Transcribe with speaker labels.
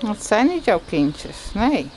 Speaker 1: Dat zijn niet jouw kindjes, nee.